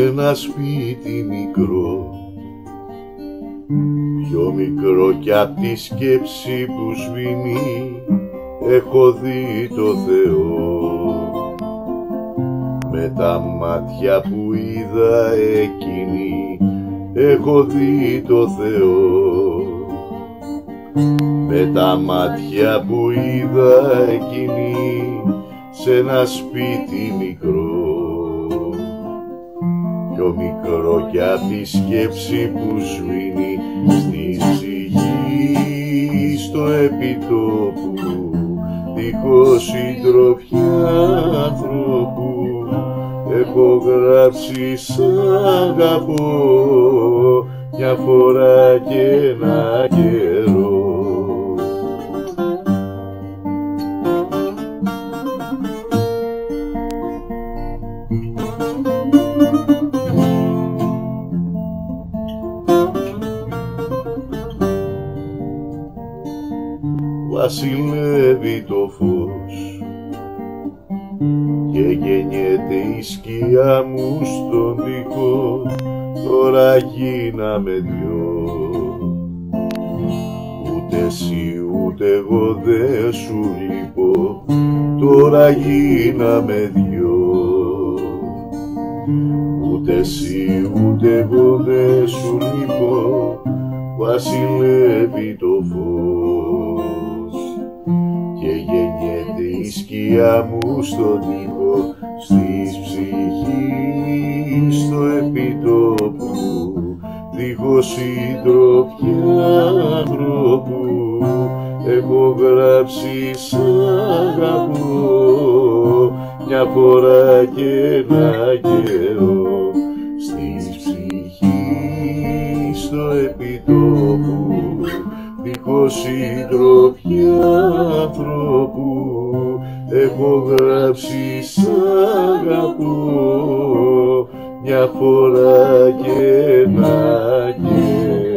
σε ένα σπίτι μικρό. Πιο μικρό κι απ' τη σκέψη που σβήνει έχω δει το Θεό. Με τα μάτια που είδα εκείνη έχω δει το Θεό. Με τα μάτια που είδα εκείνη σε ένα σπίτι μικρό πιο μικρό κι απ' τη σκέψη που σβήνει στη ψυχή στο επιτόπου δίχως συντροφιά ανθρώπου έχω γράψει σ' αγαπώ μια φορά και ένα καιρό βασιλεύει το φως. Και γεννιέται η σκιά μου στον τοίχο τώρα γίναμε δυο. Ούτε εσύ ούτε εγώ δε σου λείπω τώρα γίναμε δυο. Ούτε εσύ ούτε εγώ δε σου λείπω βασιλεύει το φως η σκιά μου στον τοίχο στη ψυχής στο επιτόπου δίχως συντροφιά ανθρώπου έχω γράψει σ' αγαπώ μια φορά και ένα καιρό στη ψυχής στο επιτόπου δίχως συντροφιά ανθρώπου έχω γράψει σ' αγαπώ μια φορά και να και